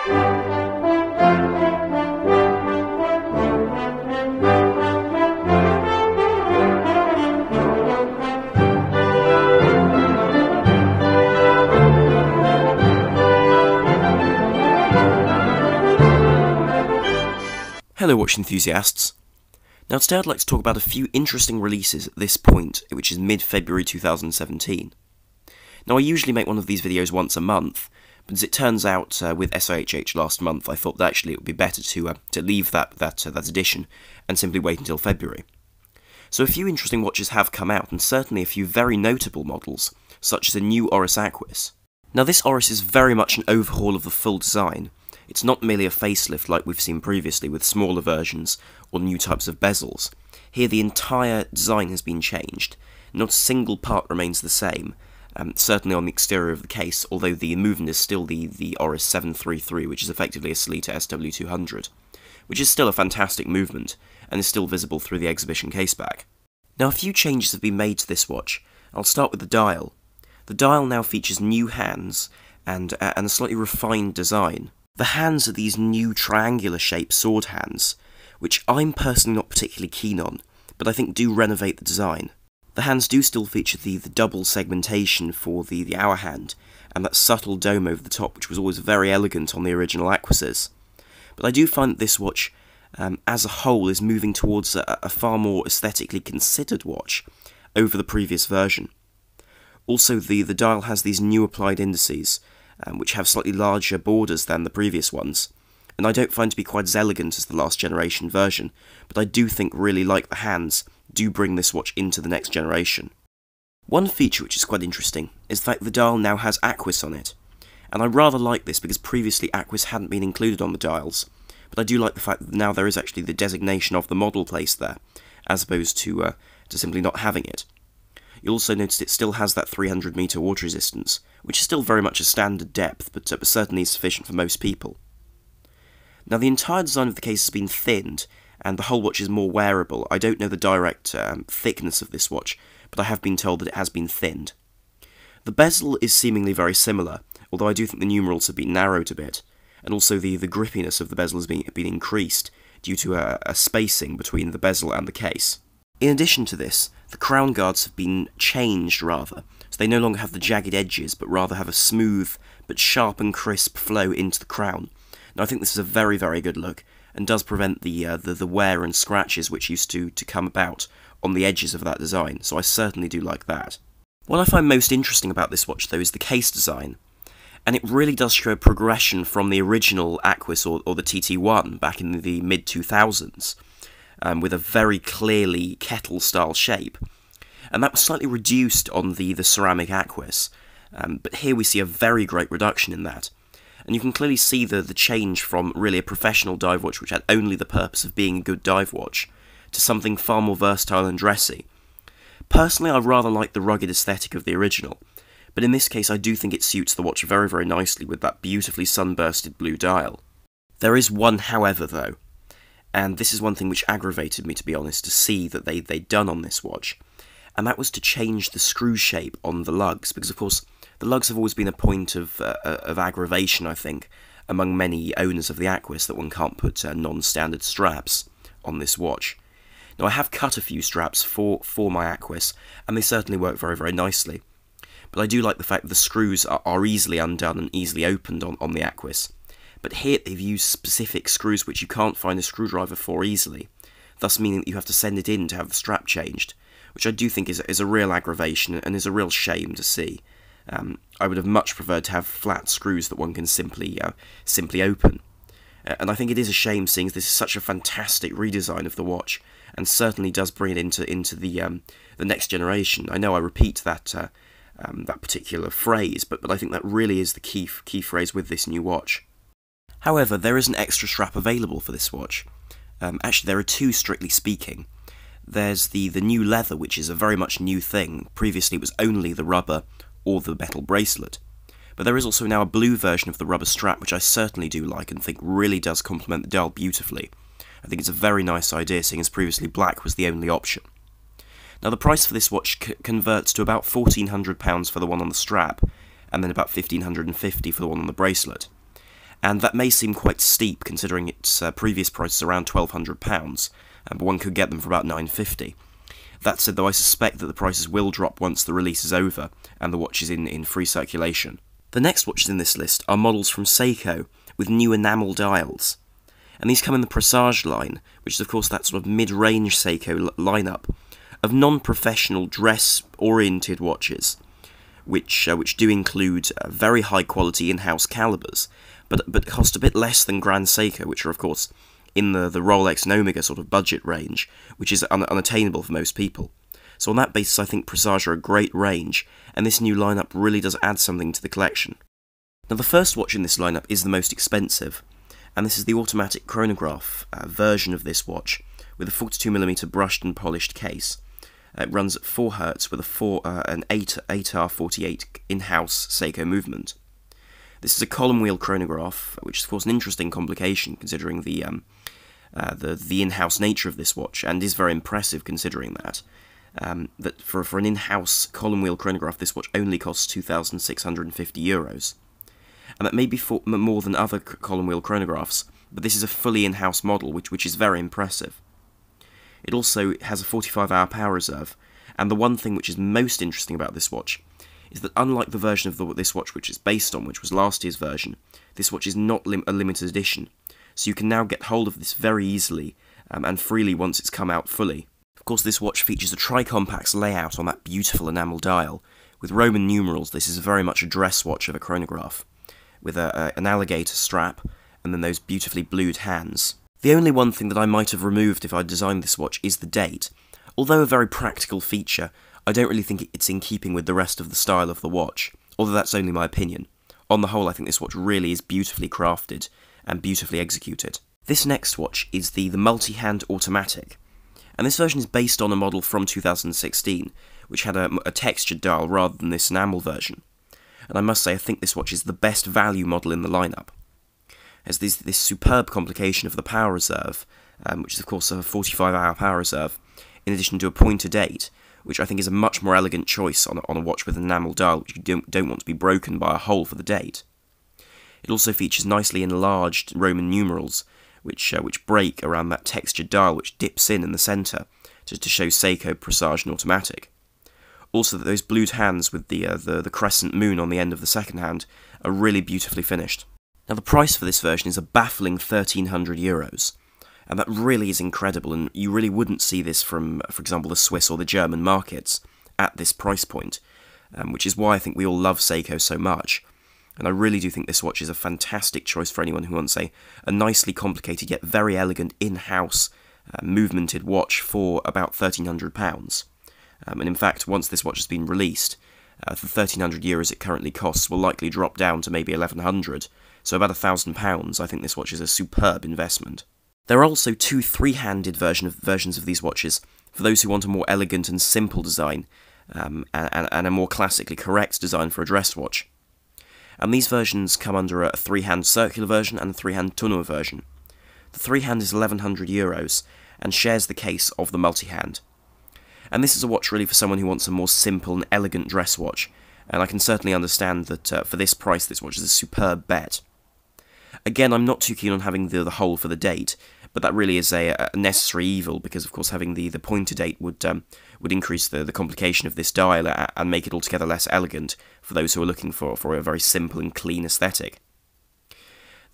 Hello watch enthusiasts. Now today I'd like to talk about a few interesting releases at this point, which is mid-February 2017. Now I usually make one of these videos once a month, but as it turns out uh, with SIHH last month I thought that actually it would be better to, uh, to leave that, that, uh, that edition and simply wait until February. So a few interesting watches have come out, and certainly a few very notable models, such as the new Oris Aquis. Now this Oris is very much an overhaul of the full design, it's not merely a facelift like we've seen previously with smaller versions or new types of bezels. Here the entire design has been changed. Not a single part remains the same, um, certainly on the exterior of the case, although the movement is still the, the Oris 733, which is effectively a Sellita SW200, which is still a fantastic movement, and is still visible through the exhibition caseback. Now a few changes have been made to this watch. I'll start with the dial. The dial now features new hands, and, uh, and a slightly refined design. The hands are these new triangular shaped sword hands, which I'm personally not particularly keen on, but I think do renovate the design. The hands do still feature the, the double segmentation for the, the hour hand, and that subtle dome over the top, which was always very elegant on the original Aquises. But I do find that this watch, um, as a whole, is moving towards a, a far more aesthetically considered watch over the previous version. Also, the, the dial has these new applied indices, um, which have slightly larger borders than the previous ones, and I don't find to be quite as elegant as the last generation version, but I do think really like the hands do bring this watch into the next generation. One feature which is quite interesting is the fact the dial now has Aquis on it, and I rather like this because previously Aquis hadn't been included on the dials, but I do like the fact that now there is actually the designation of the model placed there, as opposed to, uh, to simply not having it. You'll also notice it still has that 300 meter water resistance, which is still very much a standard depth, but, uh, but certainly is sufficient for most people. Now, the entire design of the case has been thinned, and the whole watch is more wearable. I don't know the direct um, thickness of this watch, but I have been told that it has been thinned. The bezel is seemingly very similar, although I do think the numerals have been narrowed a bit, and also the, the grippiness of the bezel has been, been increased due to a, a spacing between the bezel and the case. In addition to this, the crown guards have been changed rather, so they no longer have the jagged edges, but rather have a smooth but sharp and crisp flow into the crown. I think this is a very, very good look, and does prevent the, uh, the, the wear and scratches which used to, to come about on the edges of that design, so I certainly do like that. What I find most interesting about this watch, though, is the case design, and it really does show a progression from the original Aquis or, or the TT1 back in the mid 2000s um, with a very clearly kettle style shape. And that was slightly reduced on the, the ceramic Aquis, um, but here we see a very great reduction in that. And you can clearly see the, the change from really a professional dive watch which had only the purpose of being a good dive watch to something far more versatile and dressy. Personally, I rather like the rugged aesthetic of the original, but in this case I do think it suits the watch very very nicely with that beautifully sunbursted blue dial. There is one however though, and this is one thing which aggravated me, to be honest, to see that they, they'd done on this watch. And that was to change the screw shape on the lugs, because of course the lugs have always been a point of, uh, uh of aggravation, I think, among many owners of the Aquis that one can't put uh, non-standard straps on this watch. Now I have cut a few straps for, for my Aquis, and they certainly work very, very nicely. But I do like the fact that the screws are, are easily undone and easily opened on, on the Aquis but here they've used specific screws which you can't find a screwdriver for easily, thus meaning that you have to send it in to have the strap changed, which I do think is, is a real aggravation and is a real shame to see. Um, I would have much preferred to have flat screws that one can simply uh, simply open. Uh, and I think it is a shame seeing this is such a fantastic redesign of the watch, and certainly does bring it into into the um, the next generation. I know I repeat that uh, um, that particular phrase, but but I think that really is the key key phrase with this new watch. However, there is an extra strap available for this watch. Um, actually, there are two, strictly speaking. There's the, the new leather, which is a very much new thing. Previously, it was only the rubber or the metal bracelet. But there is also now a blue version of the rubber strap, which I certainly do like and think really does complement the dial beautifully. I think it's a very nice idea, seeing as previously black was the only option. Now, the price for this watch converts to about £1,400 for the one on the strap, and then about £1,550 for the one on the bracelet and that may seem quite steep considering its uh, previous price is around £1,200, uh, but one could get them for about 950 that said, though, I suspect that the prices will drop once the release is over and the watch is in, in free circulation. The next watches in this list are models from Seiko with new enamel dials. And these come in the Presage line, which is, of course, that sort of mid range Seiko lineup of non professional dress oriented watches, which, uh, which do include uh, very high quality in house calibers, but, but cost a bit less than Grand Seiko, which are, of course, in the, the Rolex and Omega sort of budget range, which is un- unattainable for most people. So on that basis, I think Presage are a great range, and this new lineup really does add something to the collection. Now, the first watch in this lineup is the most expensive, and this is the automatic chronograph uh, version of this watch with a 42mm brushed and polished case. Uh, it runs at 4 Hz with a 4 uh, an 8 8R48 in-house Seiko movement. This is a column wheel chronograph, which is of course an interesting complication considering the um, uh, the the in-house nature of this watch, and is very impressive considering that. Um, that for for an in-house column wheel chronograph, this watch only costs two thousand six hundred and fifty euros, and that may be for, more than other column wheel chronographs, but this is a fully in-house model, which which is very impressive. It also has a 45-hour power reserve, and the one thing which is most interesting about this watch is that unlike the version of the, this watch which it's based on, which was last year's version, this watch is not lim- a limited edition, so you can now get hold of this very easily um, and freely once it's come out fully. Of course, this watch features a tricompax layout on that beautiful enamel dial. With Roman numerals, this is very much a dress watch of a chronograph, with a, a, an alligator strap and then those beautifully blued hands. The only one thing that I might have removed if I designed this watch is the date. Although a very practical feature, I don't really think it's in keeping with the rest of the style of the watch, although that's only my opinion. On the whole, I think this watch really is beautifully crafted and beautifully executed. This next watch is the, the multi-hand automatic, and this version is based on a model from 2016, which had a, a textured dial rather than this enamel version. And I must say, I think this watch is the best value model in the lineup. As this, this superb complication of the power reserve, um, which is of course a 45 hour power reserve, in addition to a pointer date, which I think is a much more elegant choice on a, on a watch with an enamel dial, which you don't, don't want to be broken by a hole for the date. It also features nicely enlarged Roman numerals, which uh, which break around that textured dial which dips in in the centre to, to show Seiko Presage and automatic. Also, that those blued hands with the, uh, the the crescent moon on the end of the second hand are really beautifully finished. Now, the price for this version is a baffling 1300 euros, and that really is incredible. And you really wouldn't see this from, for example, the Swiss or the German markets at this price point, um, which is why I think we all love Seiko so much. And I really do think this watch is a fantastic choice for anyone who wants a, a nicely complicated yet very elegant in-house uh, movemented watch for about £1,300. Um, and in fact, once this watch has been released, uh, the 1,300 euros it currently costs will likely drop down to maybe 1,100. So about £1,000, I think this watch is a superb investment. There are also two three-handed version of, versions of these watches for those who want a more elegant and simple design, um, and, and, a more classically correct design for a dress watch. And these versions come under a three-hand circular version and a three-hand tonneau version. The three-hand is 1100 euros and shares the case of the multi-hand. And this is a watch really for someone who wants a more simple and elegant dress watch, and I can certainly understand that uh, for this price this watch is a superb bet. Again, I'm not too keen on having the, the hole for the date, but that really is a, a necessary evil because, of course, having the, the pointer date would um, would increase the, the complication of this dial and make it altogether less elegant for those who are looking for, for a very simple and clean aesthetic.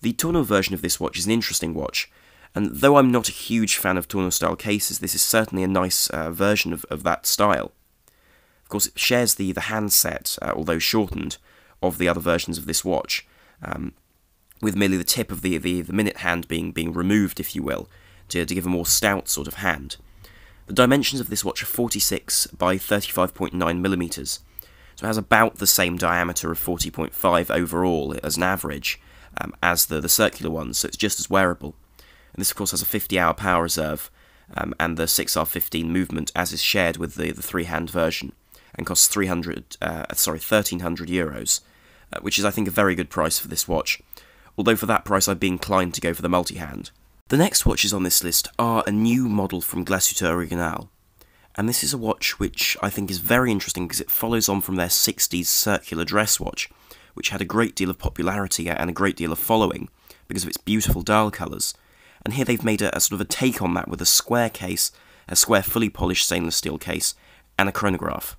The tonneau version of this watch is an interesting watch, and though I'm not a huge fan of tonneau style cases, this is certainly a nice uh, version of, of that style. Of course, it shares the, the handset, uh, although shortened, of the other versions of this watch, um, with merely the tip of the, the, the minute hand being, being removed, if you will, to, to give a more stout sort of hand. The dimensions of this watch are 46 by 35.9 millimeters, so it has about the same diameter of 40.5 overall as an average um, as the, the circular ones, so it's just as wearable. And this, of course, has a 50 hour power reserve um, and the 6R15 movement, as is shared with the, the three hand version, and costs 300, uh, sorry, 1300 euros, uh, which is, I think, a very good price for this watch although for that price I'd be inclined to go for the multi-hand. The next watches on this list are a new model from Glashütte Original, and this is a watch which I think is very interesting because it follows on from their 60s circular dress watch, which had a great deal of popularity and a great deal of following, because of its beautiful dial colours, and here they've made a, a, sort of a take on that with a square case, a square fully polished stainless steel case, and a chronograph.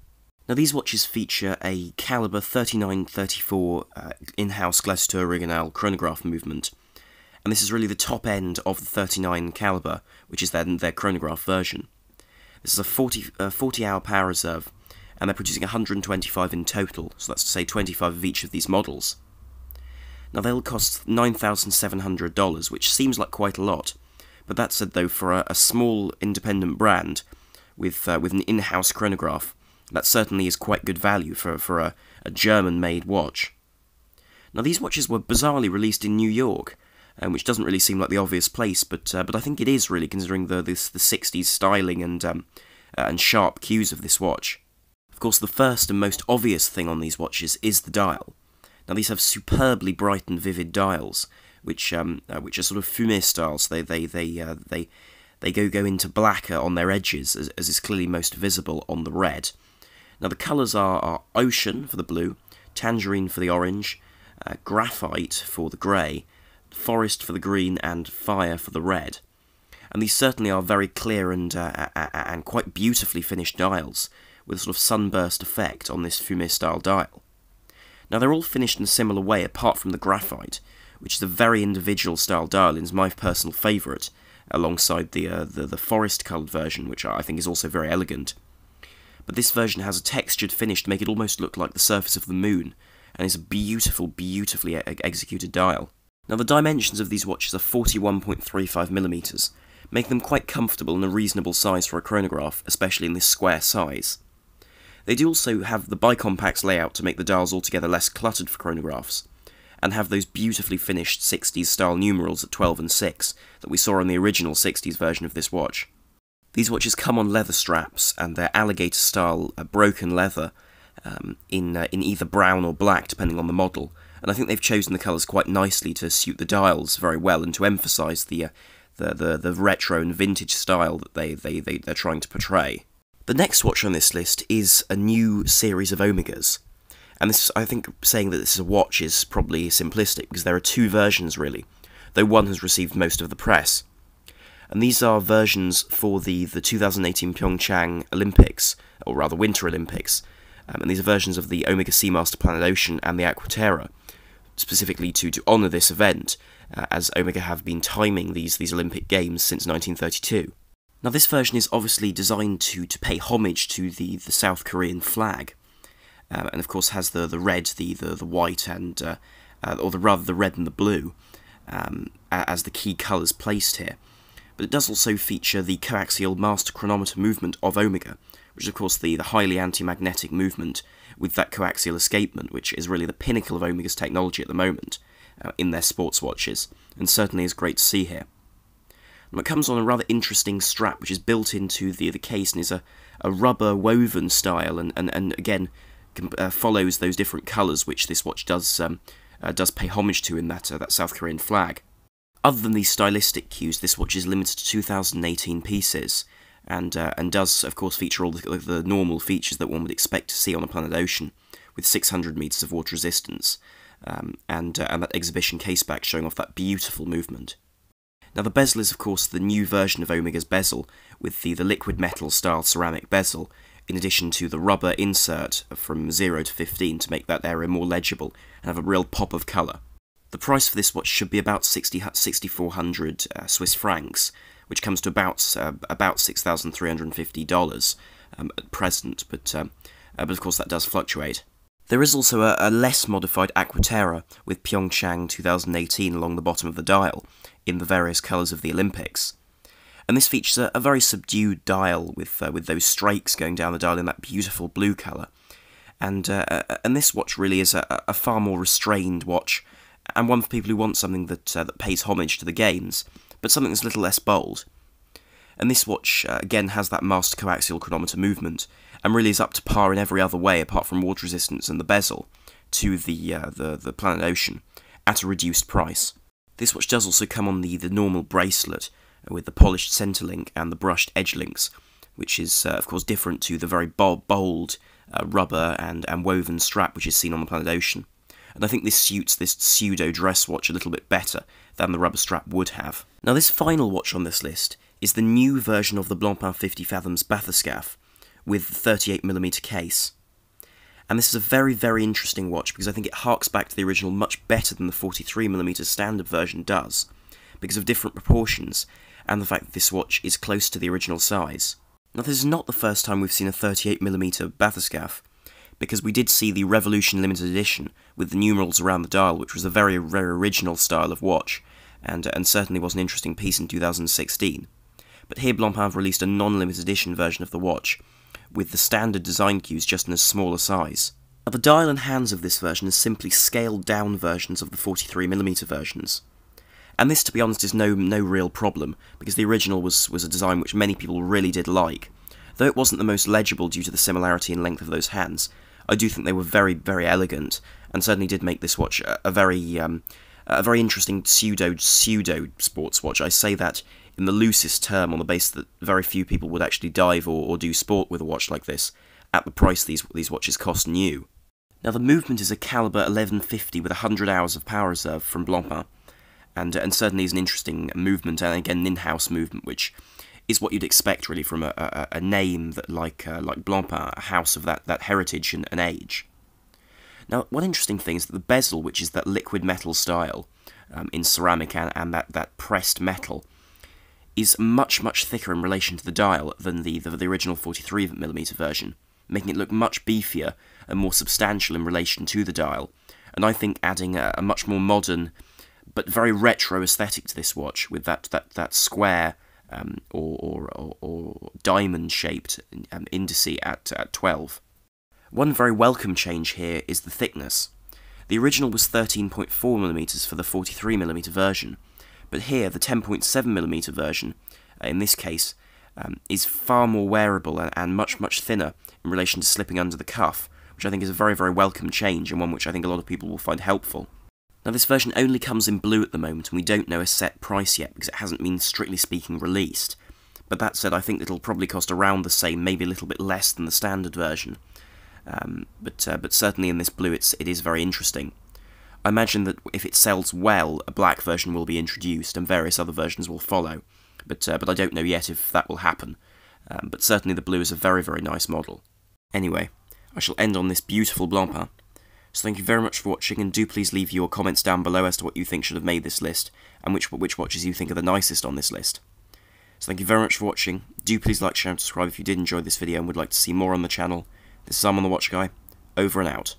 Now these watches feature a caliber 3934 uh, in-house Glashütte Original chronograph movement, and this is really the top end of the 39 caliber, which is then their chronograph version. This is a 40, uh, 40 hour power reserve, and they're producing 125 in total, so that's to say 25 of each of these models. Now they'll cost $9,700, which seems like quite a lot, but that said though, for a, a small independent brand with, uh, with an in-house chronograph, that certainly is quite good value for, for a, a German-made watch. Now these watches were bizarrely released in New York, um, which doesn't really seem like the obvious place, but uh, but I think it is really considering the this, the 60s styling and um, uh, and sharp cues of this watch. Of course, the first and most obvious thing on these watches is the dial. Now these have superbly bright and vivid dials, which um, uh, which are sort of fumé styles. So they they they uh, they they go go into blacker on their edges, as, as is clearly most visible on the red. Now the colours are, are ocean for the blue, tangerine for the orange, uh, graphite for the grey, forest for the green, and fire for the red. And these certainly are very clear and uh, and quite beautifully finished dials, with a sort of sunburst effect on this fumé style dial. Now they're all finished in a similar way, apart from the graphite, which is a very individual style dial and is my personal favourite, alongside the, uh, the the forest coloured version, which I think is also very elegant. But this version has a textured finish to make it almost look like the surface of the moon, and is a beautiful, beautifully executed dial. Now the dimensions of these watches are 41.35mm, making them quite comfortable and a reasonable size for a chronograph, especially in this square size. They do also have the bicompax layout to make the dials altogether less cluttered for chronographs, and have those beautifully finished 60s style numerals at 12 and 6 that we saw on the original 60s version of this watch. These watches come on leather straps, and they're alligator style uh, broken leather um, in, uh, in either brown or black depending on the model, and I think they've chosen the colours quite nicely to suit the dials very well and to emphasise the, uh, the, the, the retro and vintage style that they, they, they, they're trying to portray. The next watch on this list is a new series of Omegas. And this, I think, saying that this is a watch is probably simplistic because there are two versions really, though one has received most of the press. And these are versions for the, the 2018 Pyeongchang Olympics, or rather Winter Olympics. Um, and these are versions of the Omega Seamaster Planet Ocean and the Aquaterra, specifically to, to honour this event, uh, as Omega have been timing these, these Olympic Games since 1932. Now, this version is obviously designed to, to pay homage to the, the South Korean flag, uh, and of course has the, the red, the, the, the white, and uh, uh, or the rather the red and the blue um, as the key colours placed here. But it does also feature the coaxial master chronometer movement of Omega, which is of course the, the highly anti-magnetic movement with that coaxial escapement, which is really the pinnacle of Omega's technology at the moment uh, in their sports watches, and certainly is great to see here. And it comes on a rather interesting strap, which is built into the, the case and is a, a rubber woven style, and, and, and again uh, follows those different colours which this watch does um, uh, does pay homage to in that uh, that South Korean flag. Other than these stylistic cues, this watch is limited to 2018 pieces, and uh, and does of course feature all the, the, normal features that one would expect to see on a Planet Ocean, with 600 meters of water resistance, um, and uh, and that exhibition caseback showing off that beautiful movement. Now the bezel is of course the new version of Omega's bezel, with the, the liquid metal style ceramic bezel, in addition to the rubber insert from 0 to 15 to make that area more legible and have a real pop of colour. The price for this watch should be about 60, 6,400 uh, Swiss francs, which comes to about uh, about $6,350 um, at present, but, um, uh, but of course that does fluctuate. There is also a, a, less modified Aquaterra with Pyeongchang 2018 along the bottom of the dial, in the various colours of the Olympics. And this features a, a very subdued dial with uh, with those strakes going down the dial in that beautiful blue colour. And uh, uh, and this watch really is a, a, far more restrained watch, and one for people who want something that uh, that pays homage to the games, but something that's a little less bold. And this watch uh, again has that master coaxial chronometer movement, and really is up to par in every other way apart from water resistance and the bezel to the uh, the the Planet Ocean at a reduced price. This watch does also come on the the normal bracelet with the polished centre link and the brushed edge links, which is uh, of course different to the very bold uh, rubber and and woven strap which is seen on the Planet Ocean. And I think this suits this pseudo dress watch a little bit better than the rubber strap would have. Now this final watch on this list is the new version of the Blancpain 50 Fathoms bathyscaphe with the 38mm case. And this is a very, very interesting watch because I think it harks back to the original much better than the 43mm standard version does, because of different proportions, and the fact that this watch is close to the original size. Now this is not the first time we've seen a 38mm bathyscaphe, because we did see the Revolution limited edition with the numerals around the dial, which was a very, very original style of watch, and, and certainly was an interesting piece in 2016. But here Blancpain released a non-limited edition version of the watch, with the standard design cues just in a smaller size. Now, the dial and hands of this version are simply scaled down versions of the 43mm versions. And this, to be honest, is no no real problem, because the original was, was a design which many people really did like. Though it wasn't the most legible due to the similarity in length of those hands, I do think they were very, very elegant, and certainly did make this watch a, a very um, a very interesting pseudo pseudo sports watch. I say that in the loosest term on the basis that very few people would actually dive or, or do sport with a watch like this at the price these these watches cost new. Now the movement is a caliber 1150 with 100 hours of power reserve from Blancpain, and and certainly is an interesting movement and again an in-house movement which is what you'd expect really from a, a, a name that like uh, like Blancpain, a house of that that heritage and, and age. Now, one interesting thing is that the bezel, which is that liquid metal style um, in ceramic and, and that, that pressed metal, is much, much thicker in relation to the dial than the, the, the original 43mm version, making it look much beefier and more substantial in relation to the dial, and I think adding a, a much more modern but very retro aesthetic to this watch with that, that, that square um, or, or, or, or diamond-shaped um, indice at, at 12. One very welcome change here is the thickness. The original was 13.4mm for the 43mm version, but here the 10.7mm version, uh, in this case, um, is far more wearable and, and, much, much thinner in relation to slipping under the cuff, which I think is a very, very welcome change and one which I think a lot of people will find helpful. Now this version only comes in blue at the moment and we don't know a set price yet because it hasn't been strictly speaking released. But that said, I think it'll probably cost around the same, maybe a little bit less than the standard version. Um, but uh, but certainly in this blue, it's it is very interesting. I imagine that if it sells well, a black version will be introduced, and various other versions will follow. But uh, but I don't know yet if that will happen. Um, but certainly the blue is a very very nice model. Anyway, I shall end on this beautiful Blancpain. So thank you very much for watching, and do please leave your comments down below as to what you think should have made this list, and which which watches you think are the nicest on this list. So thank you very much for watching. Do please like, share, and subscribe if you did enjoy this video and would like to see more on the channel. This is Sam on the Watch Guy, over and out.